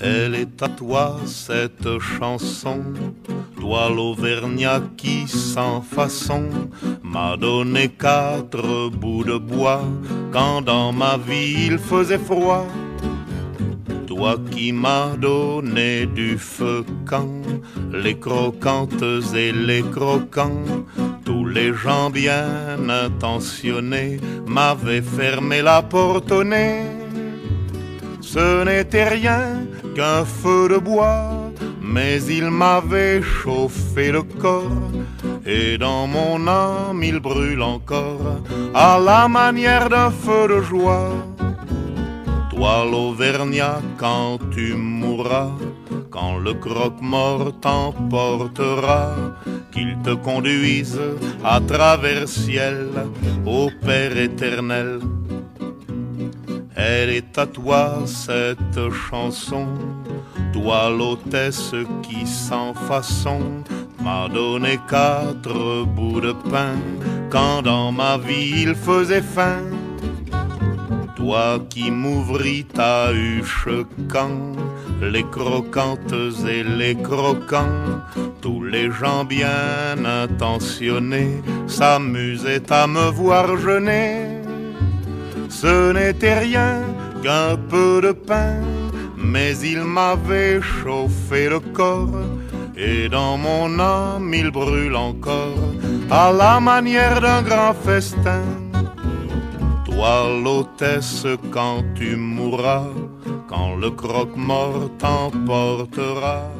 Elle est à toi cette chanson, toi l'Auvergnat qui sans façon m'a donné quatre bouts de bois. Quand dans ma vie il faisait froid. Toi qui m'as donné du feu quand les croquantes et les croquants, tous les gens bien intentionnés m'avaient fermé la porte au nez. Ce n'était rien qu'un feu de bois, mais il m'avait chauffé le corps, et dans mon âme il brûle encore, à la manière d'un feu de joie. Toi l'Auvergnat, quand tu mourras, quand le croque-mort t'emportera, qu'il te conduise à travers ciel au Père éternel elle est à toi cette chanson, toi l'hôtesse qui sans façon m'a donné quatre bouts de pain quand dans ma vie il faisait faim. Toi qui m'ouvris ta huche quand les croquantes et les croquants, tous les gens bien intentionnés s'amusaient à me voir jeûner. Ce n'était rien qu'un peu de pain, mais il m'avait chauffé le corps, et dans mon âme il brûle encore, à la manière d'un grand festin. Toi l'hôtesse quand tu mourras, quand le croque-mort t'emportera,